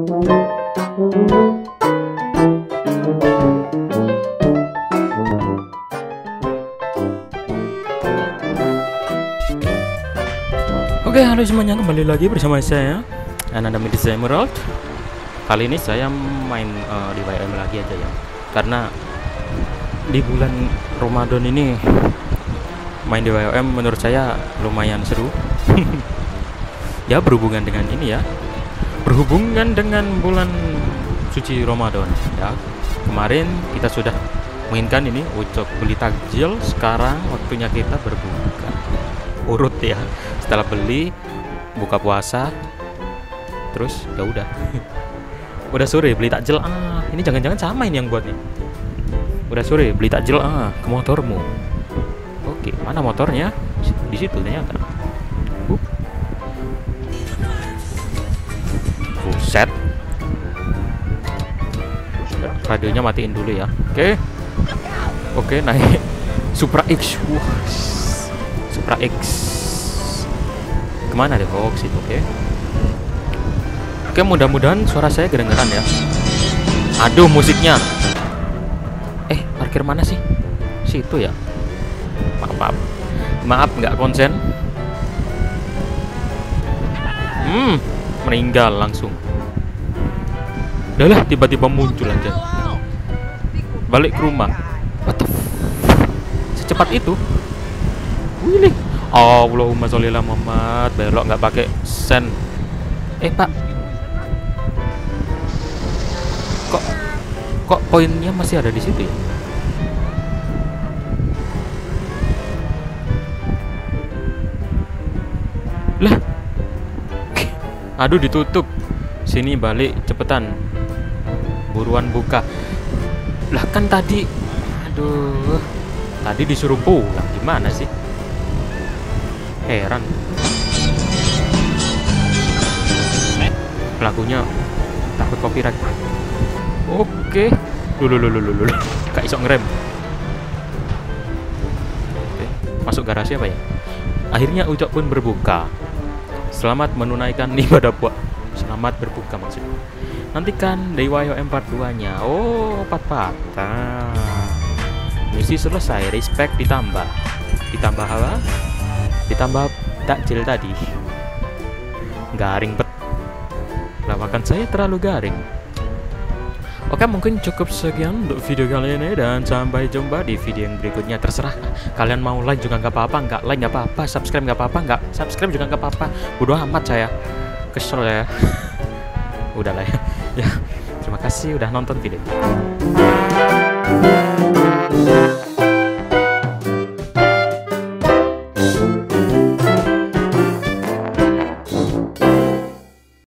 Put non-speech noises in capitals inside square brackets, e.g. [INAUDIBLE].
Oke, halo semuanya, kembali lagi bersama saya Ananda Medisa Emerald. Kali ini saya main uh, di YM lagi aja ya. Karena di bulan Ramadan ini main di YM menurut saya lumayan seru. [LAUGHS] ya berhubungan dengan ini ya. Berhubungan dengan bulan suci Ramadan ya. Kemarin kita sudah mainkan ini ucok beli takjil, sekarang waktunya kita berbuka. Urut ya setelah beli buka puasa terus ya udah [LAUGHS] udah sore beli takjil ah ini jangan-jangan sama ini yang buat nih udah sore beli takjil ah ke motormu oke mana motornya di situ ternyata. Buset radionya matiin dulu ya. Oke. Oke naik. [LAUGHS] Supra X. Supra X. Ke mana deh oh situ oke. Okay. oke mudah-mudahan suara saya kedengeran ya. Aduh musiknya. Eh parkir mana sih? Situ ya? Maaf maaf. Maaf nggak konsen. Hmm meninggal langsung udahlah tiba-tiba muncul aja. Balik ke rumah. What secepat itu. Wih, Allahumma sholli ala Muhammad. Belok nggak pakai sen. Eh pak. Kok kok poinnya masih ada di situ ya? Lah. [LAUGHS] Aduh ditutup. Sini balik cepetan buruan buka. Lah kan tadi aduh tadi disuruh pulang gimana sih? Heran. Pelakunya takut copyright. Oke. Dulu dulu dulu kak isok ngerem. Oke masuk garasi apa ya? Akhirnya ucap pun berbuka. Selamat menunaikan ibadah puasa selamat berbuka maksudnya. Nantikan Dewa M42 nya oh pat patah misi selesai respect ditambah. Ditambah apa? Ditambah takjil tadi. Garing bet. Lawakan saya terlalu garing. Oke mungkin cukup sekian untuk video kali ini dan sampai jumpa di video yang berikutnya. Terserah. Kalian mau like juga nggak apa-apa nggak like nggak apa-apa subscribe nggak apa-apa nggak subscribe juga nggak apa-apa. Bodoh amat saya kesel ya. [LAUGHS] Udahlah ya. Ya terima kasih udah nonton video